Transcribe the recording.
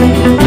Thank